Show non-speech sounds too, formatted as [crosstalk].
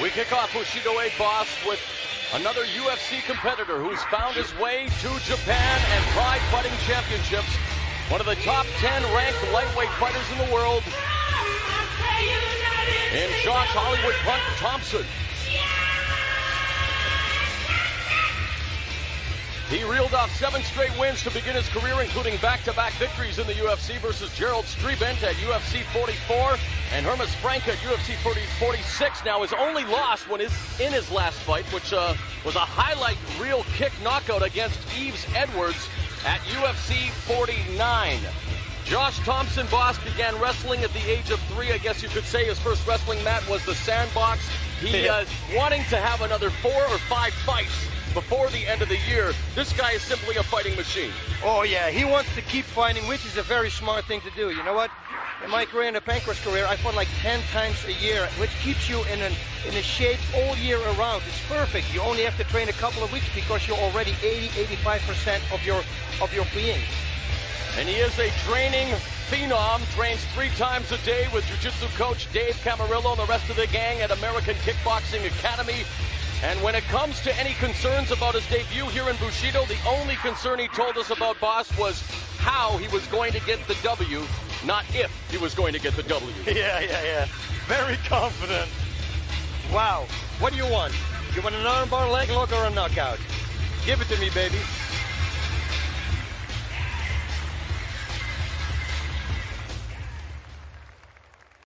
We kick off Bushido 8 Boss with another UFC competitor who's found his way to Japan and Pride Fighting Championships. One of the top 10 ranked lightweight fighters in the world. And Josh Hollywood Punk Thomson. He reeled off seven straight wins to begin his career, including back-to-back victories in the UFC versus Gerald Strebendt at UFC 44 and Hermes França at UFC 40, 46. Now his only loss when his, in his last fight, which uh, was a highlight reel kick knockout against Yves Edwards at UFC 49. Josh Thomson Boss began wrestling at the age of three. I guess you could say his first wrestling mat was the sandbox. He is wanting to have another four or five fights before the end of the year. This guy is simply a fighting machine. Oh, yeah. He wants to keep fighting, which is a very smart thing to do. You know what? In my career, in the Pancrase career, I fought like 10 times a year, which keeps you in, an, in a shape all year around. It's perfect. You only have to train a couple of weeks because you're already 80, 85% of your, of your being. And he is a training phenom, trains three times a day with jiu-jitsu coach Dave Camarillo and the rest of the gang at American Kickboxing Academy. And when it comes to any concerns about his debut here in Bushido, the only concern he told us about Boss was how he was going to get the W, not if he was going to get the W. [laughs] Yeah, yeah, yeah. Very confident. Wow. What do you want? You want an armbar, leg lock, or a knockout? Give it to me, baby.